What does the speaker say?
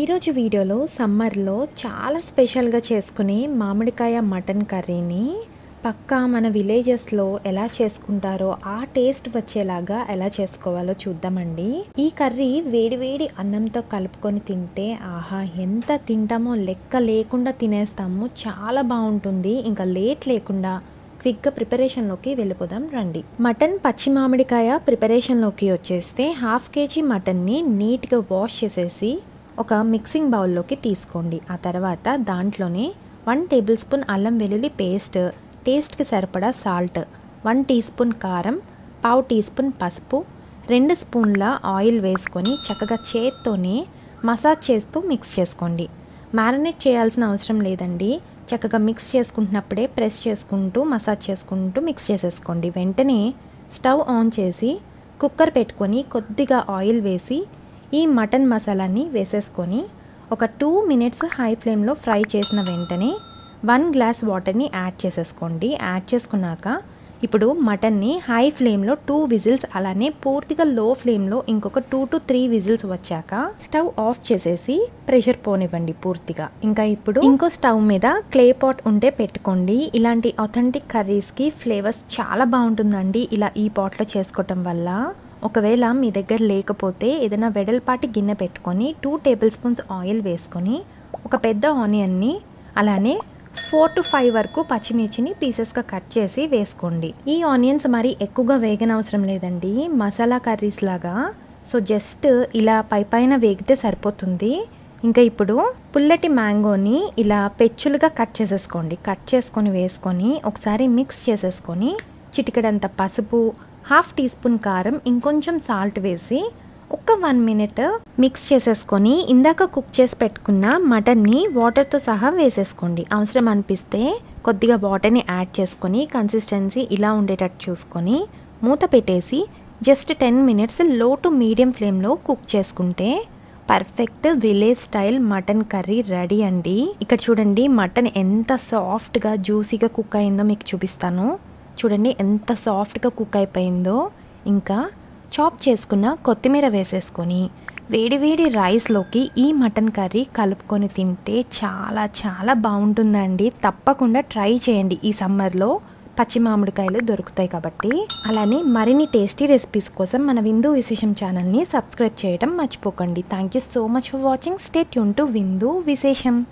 ఈరోజు వీడియోలో సమ్మర్లో చాలా స్పెషల్గా చేసుకునే మామిడికాయ మటన్ కర్రీని పక్కా మన విలేజెస్లో ఎలా చేసుకుంటారో ఆ టేస్ట్ వచ్చేలాగా ఎలా చేసుకోవాలో చూద్దామండి. ఈ కర్రీ వేడివేడి అన్నంతో కలుపుకొని తింటే ఆహా ఎంత తింటామో లెక్క లేకుండా తినేస్తాము. చాలా బాగుంటుంది. ఇంకా లేట్ లేకుండా క్విక్గా ప్రిపరేషన్లోకి వెళ్ళిపోదాం రండి. మటన్ పచ్చి మామిడికాయ ప్రిపరేషన్లోకి వచ్చేస్తే హాఫ్ కేజీ మటన్ని నీట్గా వాష్ చేసేసి ఒక మిక్సింగ్ బౌల్లోకి తీసుకోండి. ఆ తర్వాత దాంట్లోనే వన్ టేబుల్ స్పూన్ అల్లం వెల్లుల్లి పేస్ట్ టేస్ట్కి సరిపడా సాల్ట్ వన్ టీ స్పూన్ కారం పావు టీ స్పూన్ పసుపు రెండు స్పూన్ల ఆయిల్ వేసుకొని చక్కగా చేత్తోనే మసాజ్ చేస్తూ మిక్స్ చేసుకోండి. మ్యారినేట్ చేయాల్సిన అవసరం లేదండి. చక్కగా మిక్స్ చేసుకుంటున్నప్పుడే ప్రెస్ చేసుకుంటూ మసాజ్ చేసుకుంటూ మిక్స్ చేసేసుకోండి. వెంటనే స్టవ్ ఆన్ చేసి కుక్కర్ పెట్టుకొని కొద్దిగా ఆయిల్ వేసి ఈ మటన్ మసాలాని వేసేసుకొని ఒక టూ మినిట్స్ హై ఫ్లేమ్లో ఫ్రై చేసిన వెంటనే వన్ గ్లాస్ వాటర్ని యాడ్ చేసేసుకోండి. యాడ్ చేసుకున్నాక ఇప్పుడు మటన్ని హై ఫ్లేమ్లో టూ విజిల్స్ అలానే పూర్తిగా లో ఫ్లేమ్లో ఇంకొక టూ టు త్రీ విజిల్స్ వచ్చాక స్టవ్ ఆఫ్ చేసేసి ప్రెషర్ పోనివ్వండి పూర్తిగా. ఇంకా ఇప్పుడు ఇంకో స్టవ్ మీద క్లే పాట్ ఉంటే పెట్టుకోండి. ఇలాంటి అథెంటిక్ కర్రీస్కి ఫ్లేవర్స్ చాలా బాగుంటుందండి. ఇలా ఈ పాట్లో చేసుకోవటం వల్ల. ఒకవేళ మీ దగ్గర లేకపోతే ఏదైనా వెడల్పాటి గిన్నె పెట్టుకొని టూ టేబుల్ స్పూన్స్ ఆయిల్ వేసుకొని ఒక పెద్ద ఆనియన్ని అలానే ఫోర్ టు ఫైవ్ వరకు పచ్చిమిర్చిని పీసెస్గా కట్ చేసి వేసుకోండి. ఈ ఆనియన్స్ మరి ఎక్కువగా వేగనవసరం లేదండి. మసాలా కర్రీస్ లాగా. సో జస్ట్ ఇలా పై పైన వేగితే సరిపోతుంది. ఇంకా ఇప్పుడు పుల్లటి మ్యాంగోని ఇలా పెచ్చులుగా కట్ చేసేసుకోండి. కట్ చేసుకొని వేసుకొని ఒకసారి మిక్స్ చేసేసుకొని చిటికెడంత పసుపు హాఫ్ టీ స్పూన్ కారం ఇంకొంచెం సాల్ట్ వేసి ఒక వన్ మినిట్ మిక్స్ చేసేసుకొని ఇందాక కుక్ చేసి పెట్టుకున్న మటన్ని వాటర్తో సహా వేసేసుకోండి. అవసరం అనిపిస్తే కొద్దిగా వాటర్ని యాడ్ చేసుకొని కన్సిస్టెన్సీ ఇలా ఉండేటట్టు చూసుకొని మూత పెట్టేసి జస్ట్ టెన్ మినిట్స్లో టు మీడియం ఫ్లేమ్లో కుక్ చేసుకుంటే perfect village style mutton curry ready అండి. ఇక్కడ చూడండి మటన్ ఎంత సాఫ్ట్గా జ్యూసీగా కుక్ అయిందో మీకు చూపిస్తాను. చూడండి ఎంత సాఫ్ట్గా కుక్ అయిపోయిందో. ఇంకా చాప్ చేసుకున్న కొత్తిమీర వేసేసుకొని వేడివేడి రైస్లోకి ఈ మటన్ కర్రీ కలుపుకొని తింటే చాలా చాలా బాగుంటుందండి. తప్పకుండా ట్రై చేయండి. ఈ సమ్మర్లో పచ్చి మామిడికాయలు దొరుకుతాయి కాబట్టి. అలానే మరిన్ని టేస్టీ రెసిపీస్ కోసం మన విందు విశేషం ఛానల్ని సబ్స్క్రైబ్ చేయడం మర్చిపోకండి. Thank you so much for watching. Stay tune to Vindu Visesham.